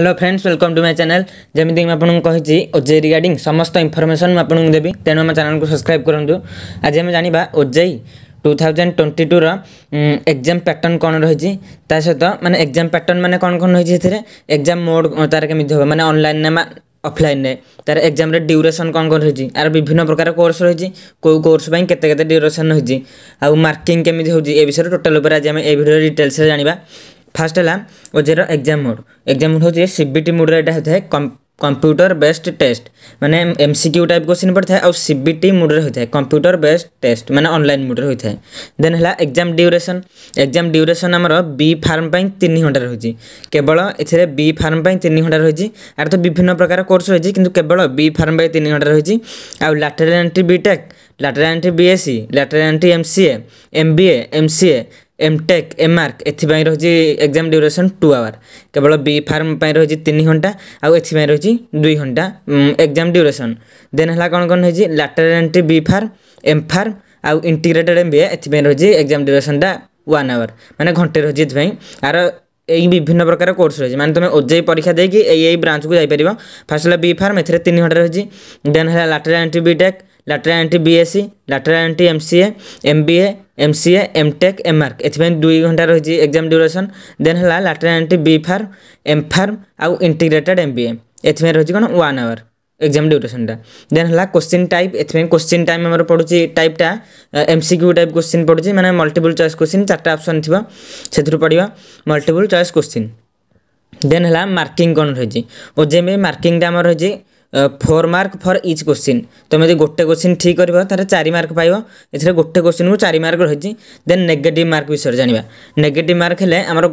hello friends welcome to my channel যেমিতি মু আপনার কী ওজেই regarding সমস্ত ইনফরমেসন মু আপনার দেবি তেমন আমার চ্যানেলকে সবসক্রাইব করতু আজ আমি জাঁয়া ওজেই টু থাউজেন্ড টোয়েন্টি টুর এক্সাম প্যাটর্ন কোণ রয়েছে তা সহ মানে এক্সাম প্যাটর্ন মানে কোণ কোণ রয়েছে এতে এক্সাম মোড তার কেমি হবে মানে অনলাইন না অফলাইনে তার এক্সামরে ডিউরেসন কম কম রয়েছে আর বিভিন্ন প্রকার কোর্স রয়েছে কেউ কোর্স পাই কেতে কেতে ডিউরেসন রয়েছে আর মার্কিং কেমি হচ্ছে এ বিষয়ে টোটাল উপরে আজ আমি এই ভিডিও ডিটেলসে জাঁয়া ফার্স্ট হল ওজের এক্সাম মুড এক্সাম মুড হচ্ছে সিবিটি মুড্রে এটা হয়ে কম্পুটর বেসড টেস্ট মানে এমসিকিউ টাইপ কোশ্চিন পড়ে থাকে সিবিটি মুড্রে হয়ে থাকে কম্পুটর বেসড টেস্ট মানে অনলাইন মুড্রে হয়ে থাকে দেন হল এক্সাম ডিউরেসন এক্সাম ডিউরেসন আমার বি ফার্ম পাই তিন ঘন্টা রয়েছে কেবল এতে বি ফার্ম পাই তিন ঘন্টা রয়েছে আর তো বিভিন্ন প্রকার কোর্স রয়েছে কিন্তু কেবল বি ফার্ম পাই তিন ঘন্টা রয়েছে আর lateral entry BTech lateral entry BSc lateral entry MCA MBA MCA MTech MArch ଏଥିପାଇଁ ରହୁଛି ଏକ୍ଜାମ୍ ଡ୍ୟୁରେସନ୍ ଟୁ ଆୱାର କେବଳ ବି ଫାର୍ମ ପାଇଁ ରହୁଛି ତିନି ଘଣ୍ଟା ଆଉ ଏଥିପାଇଁ ରହୁଛି ଦୁଇ ଘଣ୍ଟା ଏକ୍ଜାମ୍ ଡ୍ୟୁରେସନ୍ ଦେନ୍ ହେଲା କ'ଣ କ'ଣ ରହିଛି lateral entry B pharm M pharm ଆଉ ଇଣ୍ଟିଗ୍ରେଟେଡ଼୍ ଏମ୍ ବି ଏ ଏଥିପାଇଁ ରହୁଛି ଏକ୍ଜାମ୍ ଡ୍ୟୁରେସନ୍ଟା ୱାନ୍ ଆୱାର ମାନେ ଘଣ୍ଟେ ରହୁଛି ଏଥିପାଇଁ ଆର এই বিভিন্ন প্রকার কোর্স রয়েছে মানে তুমি ওজেই পরীক্ষা দিয়ে এই এই ব্রাঞ্চকু যাইপার ফার্স্ট হল বি ফার্ম এর তিন ঘন্টা রয়েছে দেন হল lateral entry BTech lateral entry BSc lateral entry MCA MBA M C M Tech M mark एथपाई दुई घंटा रही एक्जाम ड्यूरेसन देन है लाटेन बी फार्म एम फार्म आउ इंटीग्रेटेड एम बी ए रही कौन वन आवर एग्जाम ड्यूरेसनटा देन है क्वेश्चन टाइप एथपाई क्वेश्चन टाइम आम पड़ू टाइपटा एम सिक्यू टाइप क्वेश्चन पड़ी मैंने मल्टीपल चॉइस क्वेश्चन चार्टा अप्सन थी से पढ़ा मल्टीपल चॉइस क्वेश्चन देन है मार्किंग कौन रही ओजेएम मार्किंगटा रही four mark for each question ତୁମେ ଯଦି ଗୋଟେ କୋଶ୍ଚିନ୍ ଠିକ୍ କରିବ ତା'ହେଲେ ଚାରି ମାର୍କ ପାଇବ ଏଥିରେ ଗୋଟେ କୋଶ୍ଚିନ୍କୁ ଚାରି ମାର୍କ ରହିଛି ଦେନ୍ ନେଗେଟିଭ୍ ମାର୍କ ବିଷୟରେ ଜାଣିବା ନେଗେଟିଭ୍ ମାର୍କ ହେଲେ ଆମର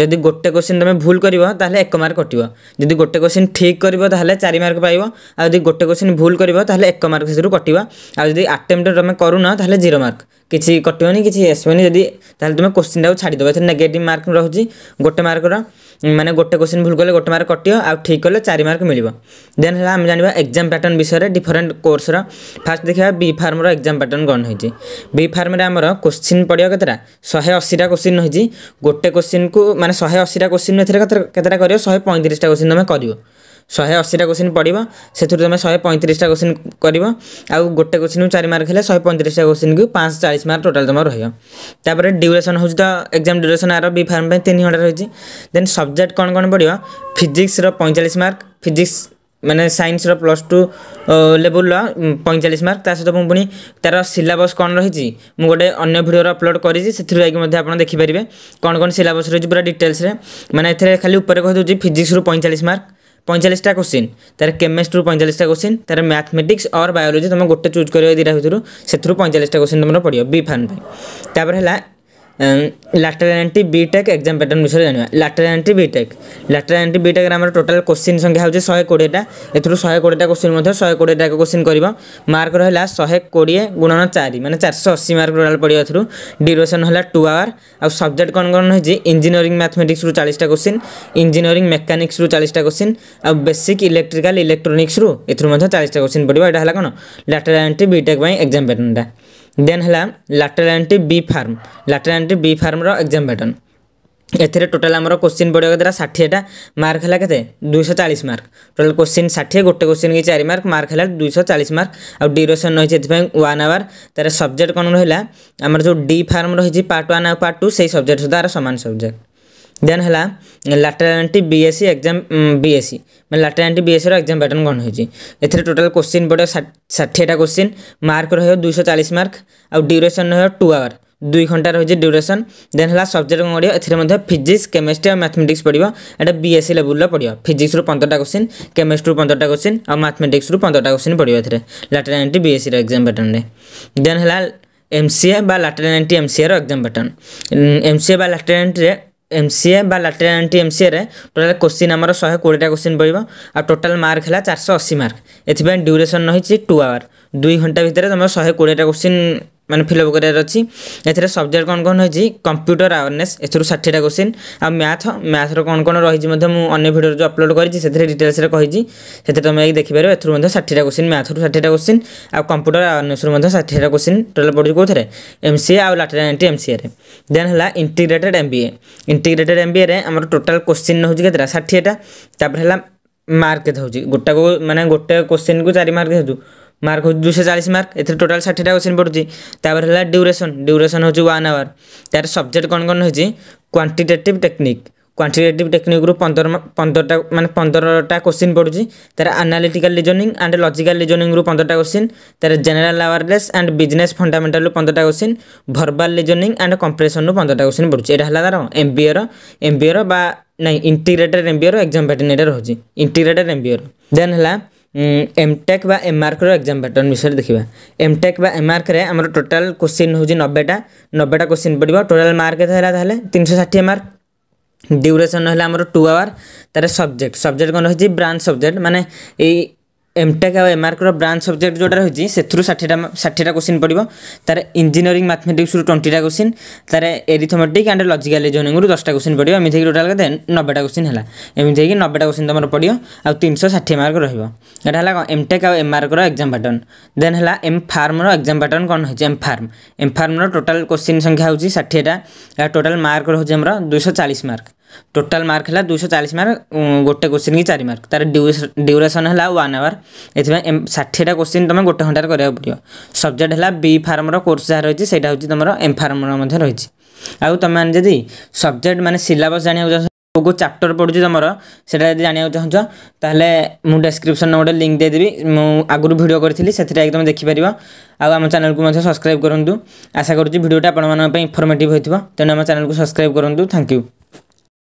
ଯଦି ଗୋଟେ କୋଶ୍ଚିନ୍ ତୁମେ ଭୁଲ କରିବ ତାହେଲେ ଏକ ମାର୍କ କଟିବ ଯଦି ଗୋଟେ କୋଶ୍ଚିନ୍ ଠିକ୍ କରିବ ତାହେଲେ ଚାରି ମାର୍କ ପାଇବ ଆଉ ଯଦି ଗୋଟେ କୋଶ୍ଚିନ୍ ଭୁଲ କରିବ ତାହେଲେ ଏକ ମାର୍କ ସେଥିରୁ କଟିବ ଆଉ ଯଦି ଆଟେମ୍ପ୍ଟ ତୁମେ କରୁନ ତାହେଲେ ଜିରୋ ମାର୍କ କିଛି କଟିବନି କିଛି ଆସିବନି ଯଦି ତାହେଲେ ତୁମେ କୋଶ୍ଚିନ୍ଟାକୁ ଛାଡ଼ିଦେବ ଏଥିରେ ନେଗେଟିଭ୍ ମାର୍କ ରହୁଛି ଗୋଟେ ମାର୍କର ମାନେ ଗୋଟେ କୋଶ୍ଚିନ୍ ଭୁଲ କଲେ ଗୋଟେ ମାର୍କ କଟିବ ଆଉ ଠିକ୍ କଲେ ଚାରି ମାର୍କ ମିଳିବ ଦେନ୍ ହେଲା ଆମେ ଜାଣିବା ଏକ୍ଜାମ୍ ପ୍ୟାଟର୍ନ ବିଷୟରେ ଡିଫରେଣ୍ଟ କୋର୍ସର ଫାର୍ଷ୍ଟ ଦେଖିବା ବି ଫାର୍ମର ଏକ୍ଜାମ୍ ପ୍ୟାଟର୍ନ କ'ଣ ହେଇଛି ବି ଫାର୍ମରେ ଆମର କୋଶ୍ଚିନ୍ ପଡ଼ିବ କେତେଟା ଶହେ ଅଶୀଟା କୋଶ୍ଚିନ୍ ହେଇଛି ଗୋଟେ କୋଶ୍ଚିନ୍କୁ ମାନେ ଶହେ ଅଶୀଟା କୋଶ୍ଚିନ୍ ଏଥିରେ କେତେଟା କରିବ ଶହେ ପଇଁତିରିଶଟା କୋଶ୍ଚିନ୍ ତୁମେ କରିବ ଶହେ ଅଶୀଟା କୋଶ୍ଚିନ୍ ପଡ଼ିବ ସେଥିରୁ ତୁମେ ଶହେ ପଇଁତିରିଶଟା କୋଶ୍ଚିନ୍ କରିବ ଆଉ ଗୋଟେ କୋଶ୍ଚିନ୍କୁ ଚାରି ମାର୍କ ହେଲେ ଶହେ ପଇଁତିରିଶଟା କୋଶ୍ଚିନ୍କୁ ପାଞ୍ଚଶହ ଚାଳିଶ ମାର୍କ ଟୋଟାଲ୍ ତୁମର ରହିବ ତାପରେ ଡ୍ୟୁରେସନ୍ ହେଉଛି ତ ଏକ୍ଜାମ୍ ଡ୍ୟୁରେସନ୍ ଆର ବି ଫାର୍ମ ପାଇଁ ତିନି ଘଣ୍ଟା ରହିଛି ଦେନ୍ ସବଜେକ୍ଟ କ'ଣ କ'ଣ ପଡ଼ିବ ଫିଜିକ୍ସର ପଇଁଚାଳିଶ ମାର୍କ ଫିଜିକ୍ସ ମାନେ ସାଇନ୍ସର ପ୍ଲସ୍ ଟୁ ଲେବୁଲ୍ର ପଇଁଚାଳିଶ ମାର୍କ ତା ସହିତ ମୁଁ ପୁଣି ତା'ର ସିଲାବସ୍ କ'ଣ ରହିଛି ମୁଁ ଗୋଟେ ଅନ୍ୟ ଭିଡ଼ିଓର ଅପଲୋଡ଼ କରିଛି ସେଥିରୁ ଯାଇକି ମଧ୍ୟ ଆପଣ ଦେଖିପାରିବେ କ'ଣ କ'ଣ ସିଲାବସ୍ ରହିଛି ପୁରା ଡିଟେଲ୍ସରେ ମାନେ ଏଥିରେ ଖାଲି ଉପରେ କହିଦେଉଛି ଫିଜିକ୍ସରୁ ପଇଁଚାଳିଶ ମାର୍କ পঁয়তাল্লিশটা কোশ্চিন তার কেমিস্ট্রি পঁয়তাল্লিশটা কোশ্চিন তার ম্যাথমেটিক্স অর বায়োলোজি তুমি গোটে চুজ করবে দুইটা ভিতর সেথু পঁয়তাল্লিশটা কোশ্চিন তোমার পড়ব বি ফার্ম তাপরে হল lateral entry B Tech exam pattern ବିଷୟରେ ଜାଣିବା lateral entry B Tech lateral entry B ଟେକ୍ରେ ଆମର ଟୋଟାଲ୍ କୋଶ୍ଚିନ୍ ସଂଖ୍ୟା ହେଉଛି ଶହେ କୋଡ଼ିଏଟା ଏଥିରୁ ଶହେ କୋଡ଼ିଏଟା କୋଶ୍ଚିନ୍ ମଧ୍ୟ ଶହେ କୋଡ଼ିଏଟା କୋଶ୍ଚିନ୍ କରିବ ମାର୍କ ରହିଲା ଶହେ କୋଡ଼ିଏ ଗୁଣନ ଚାରି ମାନେ ଚାରିଶହ ଅଶୀ ମାର୍କ ଟୋଟାଲ୍ ପଡ଼ିବ ଏଥିରୁ ଡ୍ୟୁରେସନ୍ ହେଲା ଟୁ ଆୱାର ଆଉ ସବଜେକ୍ଟ କ'ଣ କ'ଣ ରହିଛି ଇଞ୍ଜିନିୟରିଂ ମ୍ୟାଥମେଟିକ୍ସରୁ ଚାଳିଶଟା କୋଶ୍ଚିନ୍ ଇଞ୍ଜିନିୟରିଂ ମେକାନିକ୍ସରୁ ଚାଳିଶଟା କୋଶ୍ଚିନ୍ ଆଉ ବେସିକ୍ ଇଲେକ୍ଟ୍ରିକାଲ ଇଲେକ୍ଟ୍ରୋନିକ୍ସରୁ ଏଥିରୁ ମଧ୍ୟ ଚାଳିଶଟା କୋଶ୍ଚିନ୍ ପଡ଼ିବ ଏଇଟା ହେଲା କ'ଣ ଲାଟେରାଲ ଏଣ୍ଟ୍ରି ବି ଟେକ୍ ପାଇଁ ଏକ୍ଜାମ୍ ପ୍ୟାଟର୍ନଟା ଦେନ୍ ହେଲା lateral entry B pharm lateral entry B ଫାର୍ମର ଏକ୍ଜାମ୍ ପ୍ୟାଟର୍ନ ଏଥିରେ ଟୋଟାଲ୍ ଆମର କୋଶ୍ଚିନ୍ ପଡ଼ିବା ଦ୍ୱାରା ଷାଠିଏଟା ମାର୍କ ହେଲା କେତେ ଦୁଇଶହ ଚାଳିଶ ମାର୍କ ଟୋଟାଲ୍ କୋଶ୍ଚିନ୍ ଷାଠିଏ ଗୋଟେ କୋଶ୍ଚିନ୍ କି ଚାରି ମାର୍କ ମାର୍କ ହେଲା ଦୁଇଶହ ଚାଳିଶ ମାର୍କ ଆଉ ଡ୍ୟୁରେସନ୍ ରହିଛି ଏଥିପାଇଁ ୱାନ୍ ଆୱାର ତା'ର ସବଜେକ୍ଟ କ'ଣ ରହିଲା ଆମର ଯେଉଁ ଡି ଫାର୍ମ ରହିଛି ପାର୍ଟ ୱାନ୍ ଆଉ ପାର୍ଟ ଟୁ ସେଇ ସବଜେକ୍ଟ ସୁଦ୍ଧା ଆର ସମାନ ସବଜେକ୍ଟ ଦେନ୍ ହେଲା lateral entry B S C exam B S C ମାନେ ଲାଟେରାଣ୍ଟି ବି ଏସ୍ ସିର ଏକ୍ଜାମ୍ ପ୍ୟାଟର୍ନ କ'ଣ ହୋଇଛି ଏଥିରେ ଟୋଟାଲ୍ କୋଶ୍ଚିନ୍ ପଡ଼ିବ ଷାଠିଏଟା କୋଶ୍ଚିନ୍ ମାର୍କ ରହିବ ଦୁଇଶହ ଚାଳିଶ ମାର୍କ ଆଉ ଡ୍ୟୁରେସନ୍ ରହିବ ଟୁ ଆୱାର୍ ଦୁଇ ଘଣ୍ଟା ରହିଛି ଡ୍ୟୁରେସନ୍ ଦେନ୍ ହେଲା ସବଜେକ୍ଟ କ'ଣ ପଡ଼ିବ ଏଥିରେ ମଧ୍ୟ ଫିଜିକ୍ସ କେମିଷ୍ଟ୍ରି ଆଉ ମ୍ୟାଥମେଟିକ୍ସ ପଡ଼ିବ ଏଇଟା ବି ଏସ୍ ସି ଲେବୁଲ୍ର ପଡ଼ିବ ଫିଜିକ୍ସରୁ ପନ୍ଦରଟା କୋଶ୍ଚିନ୍ କେମିଷ୍ଟ୍ରିରୁ ପନ୍ଦରଟା କୋଶ୍ଚିନ୍ ଆଉ ମ୍ୟାଥମେଟିକ୍ସରୁ ପନ୍ଦରଟା କୋଶ୍ଚିନ୍ ପଡ଼ିବ ଏଥିରେ ଲାଟେରାଣ୍ଟି ବି ଏସ୍ ସିର ଏକ୍ଜାମ୍ ପ୍ୟାଟର୍ନରେ ଦେନ୍ ହେଲା ଏମ୍ ସି ଏ ବା lateral entry M C air exam pattern M C A ବା ଲାଟେରାଣ୍ଟିରେ এমসিএ বা ল্যাটেরাল আন্টি এমসিএরে টোটাল কোশ্চিন আমার শহে কোড়িটা কোশ্চিন পড়ব আর টোটাল মার্ক হল চারশো অশী মার্ক এথিপাই ডিউরেসন রয়েছে টু আওয়ার দুই ঘন্টা ভিতরে তোমার শহে কোড়িটা কোশ্চিন ମାନେ ଫିଲ୍ଅପ୍ କରିବାର ଅଛି ଏଥିରେ ସବଜେକ୍ଟ କ'ଣ କ'ଣ ରହିଛି କମ୍ପ୍ୟୁଟର ଆୱାରନେସ୍ ଏଥିରୁ ଷାଠିଏଟା କୋଶ୍ଚିନ୍ ଆଉ ମ୍ୟାଥ୍ ମ୍ୟାଥ୍ର କ'ଣ କ'ଣ ରହିଛି ମଧ୍ୟ ମୁଁ ଅନ୍ୟ ଭିଡ଼ିଓରେ ଯେଉଁ ଅପଲୋଡ଼ କରିଛି ସେଥିରେ ଡିଟେଲ୍ସରେ କହିଛି ସେଥିରେ ତୁମେ ଯାଇକି ଦେଖିପାରିବ ଏଥିରୁ ମଧ୍ୟ ଷାଠିଏଟା କୋଶ୍ଚିନ୍ ମ୍ୟାଥ୍ରୁ ଷାଠିଏଟା କୋଶ୍ଚିନ୍ ଆଉ କମ୍ପ୍ୟୁଟର ଆୱାରନେସ୍ରୁ ମଧ୍ୟ ଷାଠିଏଟା କୋଶ୍ଚିନ୍ ଟୋଟାଲ୍ ପଡ଼ୁଛି କେଉଁଥିରେ ଏମ୍ ସି ଏ ଆଉ ଲାଟେରାଲ୍ ଏଣ୍ଟି ଏମ୍ ସିଏରେ ଦେନ୍ ହେଲା integrated M B A integrated M B ଏରେ ଆମର ଟୋଟାଲ୍ କୋଶ୍ଚିନ୍ ହେଉଛି କେତେଟା ଷାଠିଏଟା ତାପରେ ହେଲା ମାର୍କ କେତେ ହେଉଛି ଗୋଟାକୁ ମାନେ ଗୋଟେ କୋଶ୍ଚିନ୍କୁ ଚାରି ମାର୍କ ହେଉଛୁ ମାର୍କ ହେଉଛି ଦୁଇଶହ ଚାଳିଶ ମାର୍କ ଏଥିରେ ଟୋଟାଲ୍ ଷାଠିଏଟା କ୍ୱେଶ୍ଚିନ୍ ପଡ଼ୁଛି ତା'ପରେ ହେଲା ଡ୍ୟୁରେସନ୍ ଡ୍ୟୁରେସନ୍ ହେଉଛି ୱାନ୍ ଆୱାର୍ ତା'ର ସବଜେକ୍ଟ କ'ଣ କ'ଣ ହେଉଛି କ୍ୱାଣ୍ଟିଟେଟିଭ୍ ଟେକ୍ନିକ୍ କ୍ୱାଣ୍ଟିଟେଟିଭ୍ ଟେକ୍ନିକ୍ରୁ ପନ୍ଦର ପନ୍ଦରଟା ମାନେ ପନ୍ଦରଟା କୋଶ୍ଚିନ୍ ପଡ଼ୁଛି ତା'ର ଆନାଲିଟିକାଲ୍ ରିଜନିଂ ଆଣ୍ଡ ଲଜିକାଲ୍ ରିଜନିଂରୁ ପନ୍ଦରଟା କୋଶ୍ଚିନ୍ ତା'ର ଜେନେରାଲ୍ ଆୱାରନେସ୍ ଆଣ୍ଡ ବିଜନେସ୍ ଫଣ୍ଡାମେଣ୍ଟାଲ୍ରୁ ପନ୍ଦରଟା କୋଶ୍ଚିନ୍ ଭର୍ବାଲ୍ ରିଜନିଂ ଆଣ୍ଡ କମ୍ପ୍ରେସନ୍ରୁ ପନ୍ଦରଟା କୋଶ୍ଚିନ୍ ପଡ଼ୁଛି ଏଇଟା ହେଲା ତା'ର ଏମ୍ ବି ବା ନାଇଁ ଇଣ୍ଟିଗ୍ରେଟେଡ୍ ଏମ୍ବିଓର ଏକ୍ଜାମ୍ ପ୍ୟାଟର୍ନ ଏଇଟା ରହୁଛି ଇଣ୍ଟିଗ୍ରେଟେଡ୍ ଏମ୍ବିଓର ଦେନ୍ ହେଲା এমটেক বা এমআর্কর এক্সাম প্যাটর্ন বিষয়ে দেখা এমটেক বা এমআর্করে আমার টোটাল কোশ্চিন হচ্ছে নবেটা নবেটা কোশ্চিন পড়ব টোটাল মার্ক হল তাহলে তিনশো ষাঠিয়ে মার্ক ডিউরেসন হলে আমার টু আওয়ার তার সবজেক্ট সবজেক্ট কোণ রয়েছে ব্রাঞ্চ সবজেক্ট মানে এই এমটেক ଆଉ এমআର୍କର ବ୍ରାଞ୍ଚ ସବଜେକ୍ଟ ଯେଉଁଟା ରହିଛି ସେଥିରୁ ଷାଠିଏଟା ଷାଠିଏଟା କୋଶ୍ଚିନ୍ ପଡ଼ିବ ତା'ର ଇଞ୍ଜିନିୟରିଂ ମ୍ୟାଥମେଟିକ୍ସରୁ ଟ୍ୱେଣ୍ଟିଟା କୋଶ୍ଚିନ୍ ତା'ର ଏରିଥମେଟିକ୍ ଆଣ୍ଡ ଲଜିକାଲ ରିଜନିଂରୁ ଦଶଟା କୋଶ୍ଚିନ୍ ପଡ଼ିବ ଏମିତି ହେଇକି ଟୋଟାଲ୍ କେତେ ନବେଟା କୋଶ୍ଚିନ୍ ହେଲା ଏମିତି ହେଇକି ନବେଟା କୋଶ୍ଚିନ୍ ତୁମର ପଡ଼ିବ ଆଉ ତିନିଶହ ଷାଠିଏ ମାର୍କ ରହିବ ଏଇଟା ହେଲା କ'ଣ ଏମଟେକ୍ ଆଉ ଏମଆର୍କର ଏକ୍ଜାମ୍ ପାଟର୍ନ ଦେନ୍ ହେଲା ଏମ୍ ଫାର୍ମର ଏକ୍ଜାମ୍ ପାଟର୍ନ କ'ଣ ହେଉଛି ଏମ୍ ଫାର୍ମ ଏମ୍ ଫାର୍ମର ଟୋଟାଲ୍ କୋଶ୍ଚିନ୍ ସଂଖ୍ୟା ହେଉଛି ଷାଠିଏଟା ଟୋଟାଲ୍ ମାର୍କ ରହୁଛି ଆମର ଦୁଇଶହ ଚାଳିଶ ମାର୍କ ଟୋଟାଲ୍ ମାର୍କ ହେଲା ଦୁଇଶହ ଚାଳିଶ ମାର୍କ ଗୋଟେ କୋଶ୍ଚିନ୍ କି ଚାରି ମାର୍କ ତା'ର ଡ୍ୟୁରେସନ୍ ହେଲା ୱାନ୍ ଆୱାର ଏଥିପାଇଁ ଷାଠିଏଟା କୋଶ୍ଚିନ୍ ତୁମେ ଗୋଟେ ଘଣ୍ଟାରେ କରିବାକୁ ପଡ଼ିବ ସବଜେକ୍ଟ ହେଲା ବି ଫାର୍ମର କୋର୍ସ ଯାହା ରହିଛି ସେଇଟା ହେଉଛି ତୁମର ଏମ୍ ଫାର୍ମର ମଧ୍ୟ ରହିଛି ଆଉ ତୁମେମାନେ ଯଦି ସବଜେକ୍ଟ ମାନେ ସିଲାବସ୍ ଜାଣିବାକୁ ଚାହୁଁଛ କେଉଁ ଚାପ୍ଟର ପଡ଼ୁଛି ତୁମର ସେଇଟା ଯଦି ଜାଣିବାକୁ ଚାହୁଁଛ ତାହେଲେ ମୁଁ ଡେସ୍କ୍ରିପସନ୍ରେ ଗୋଟେ ଲିଙ୍କ୍ ଦେଇଦେବି ମୁଁ ଆଗରୁ ଭିଡ଼ିଓ କରିଥିଲି ସେଥିରେ ଯାଇକି ତୁମେ ଦେଖିପାରିବ ଆଉ ଆମ ଚ୍ୟାନେଲକୁ ମଧ୍ୟ ସବସ୍କ୍ରାଇବ୍ କରନ୍ତୁ ଆଶା କରୁଛି ଭିଡ଼ିଓଟା ଆପଣମାନଙ୍କ ପାଇଁ ଇନଫର୍ମେଟିଭ୍ ହୋଇଥିବ ତେଣୁ ଆମ ଚ୍ୟାନେଲକୁ ସବସ୍କ୍ରାଇବ୍ କରନ୍ତୁ ଥ୍ୟାଙ୍କ ୟୁ